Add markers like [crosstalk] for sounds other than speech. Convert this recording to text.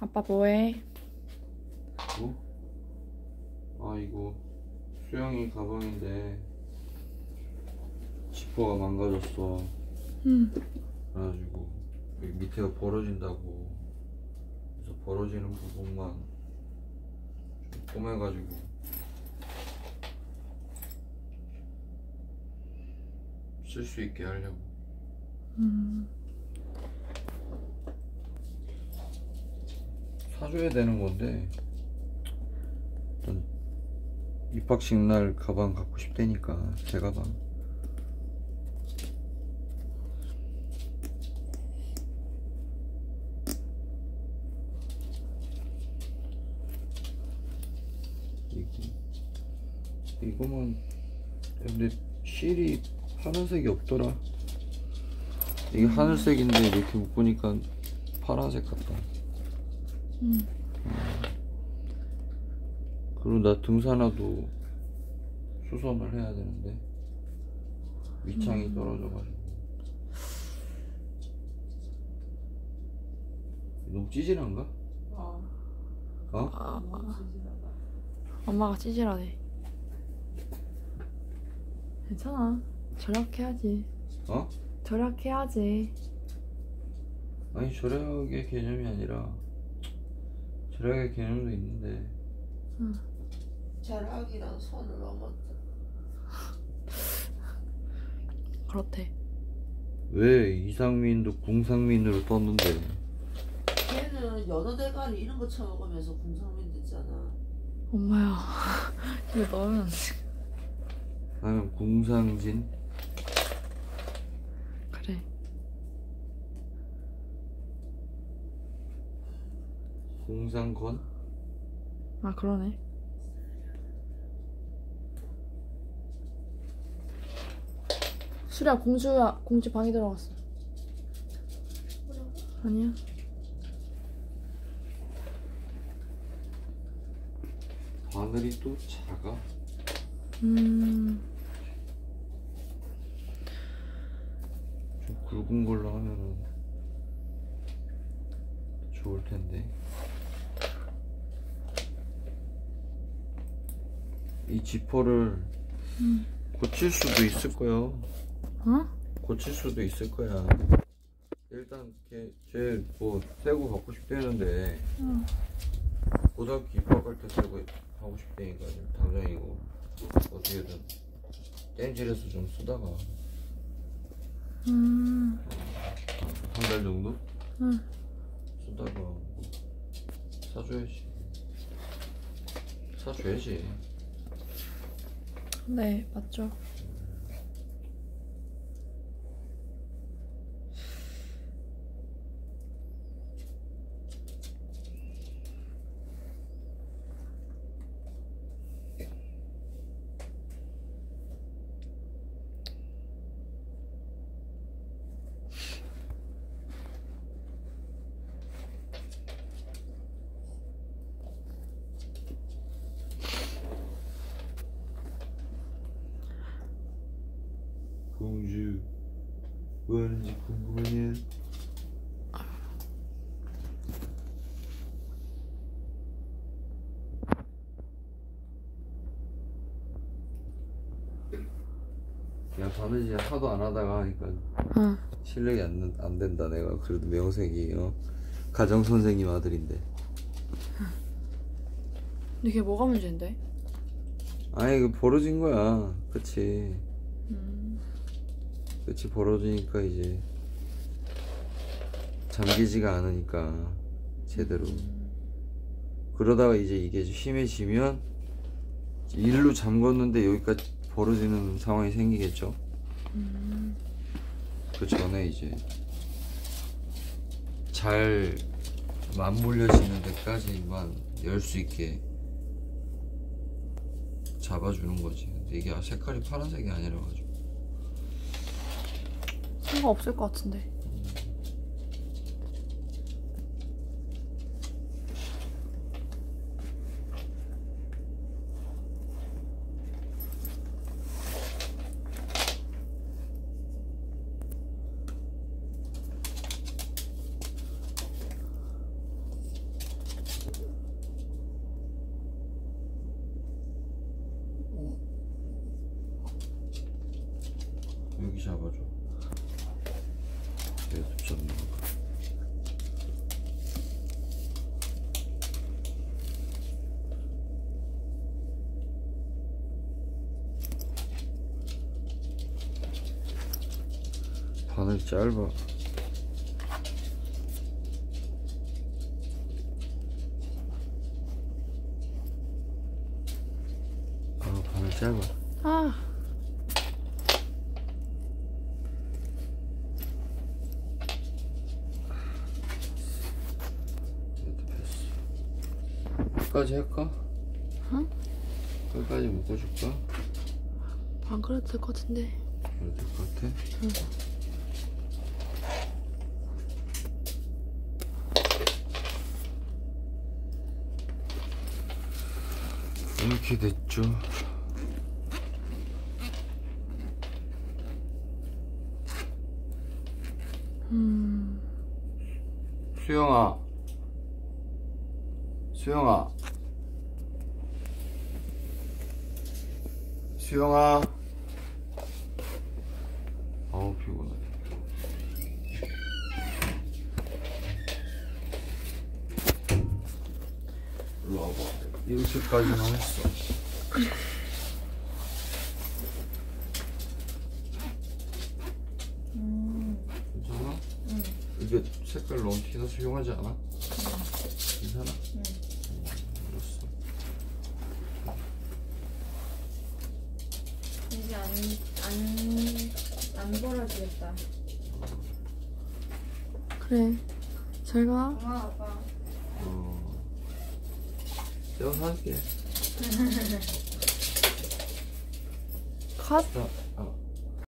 아빠 뭐해? 뭐? 아 이거 수영이 가방인데 지퍼가 망가졌어 응. 그래가지고 여기 밑에가 벌어진다고 그래서 벌어지는 부분만 좀 꼬매가지고 쓸 수 있게 하려고 음. 사줘야 되는 건데. 입학식 날 가방 갖고 싶다니까 새 가방. 이거 이거만. 근데 실이 파란색이 없더라. 이게 하늘색인데 이렇게 묶으니까 파란색 같다 응. 그리고 나 등산화도 수선을 해야 되는데 위창이 떨어져가지고 너무 찌질한가? 어. 어? 아. 엄마가 찌질하대. 괜찮아. 절약해야지. 어? 절약해야지. 아니 절약의 개념이 아니라 절약의 개념도 있는데 절약이랑 선을 넘었다. [laughs] 그렇대. 왜 이상민도 궁상민으로 떴는데 걔는 연어 대가리 이런 거 처먹으면서 궁상민 됐잖아. 엄마야. [laughs] 이거 넣으면 안 돼. 아니면 궁상진 그래. 궁상건 아, 그러네. 수리야, 공주야, 공주 방에 들어갔어. 아니야. 바늘이 또 작아 음, 좀 굵은 걸로 하면은 좋을 텐데. 이 지퍼를 음. 고칠 수도 있을 거야. 어? 고칠 수도 있을 거야. 일단 걔쟤뭐 새거 갖고 싶대는데 응. 고등학교 입학할 때 새거 하고 싶다니까 지금 당장 이거 어떻게든 땜질해서 좀 쓰다가 음, 한달 정도 응. 쓰다가 뭐 사줘야지. 사줘야지. 네, 맞죠. 공주 뭐 하는지 궁금하냐? 야 바느질 하도 안 하다가 하니까 응. 실력이 안, 는- 안 된다 내가 그래도 명색이 어? 가정 선생님 아들인데 근데 그게 뭐가 문제인데? 아니 그 벌어진 거야 그치 음, 끝이 벌어지니까 이제 잠기지가 않으니까 제대로. 그러다가 이제 이게 심해지면 일로 잠궜는데 여기까지 벌어지는 상황이 생기겠죠? 음, 그 전에 이제 잘 맞물려지는 데까지만 열 수 있게 잡아주는 거지. 근데 이게 색깔이 파란색이 아니라 가지고 상관없을 것 같은데. 어. 잡아줘. 바늘 짧아. 아, 바늘 짧아. 아, 이것도 폈어. 끝까지 할까? 응? 끝까지 묶어줄까? 안 그래도 될 것 같은데. 그래도 될 것 같아? 이렇게 됐죠. 음, 수영아. 수영아. 수영아. 아우 피곤해. 일로 와봐. 이렇게까지만 했어. 괜찮아? 이게 색깔 너무 티나서 흉하지 않아? 괜찮아? 응. 알았어. 이제 안, 안, 안 벌어지겠다. 그래. 잘 가. 고마워 아빠 어. 내가 사줄게. 컷. [laughs] 자,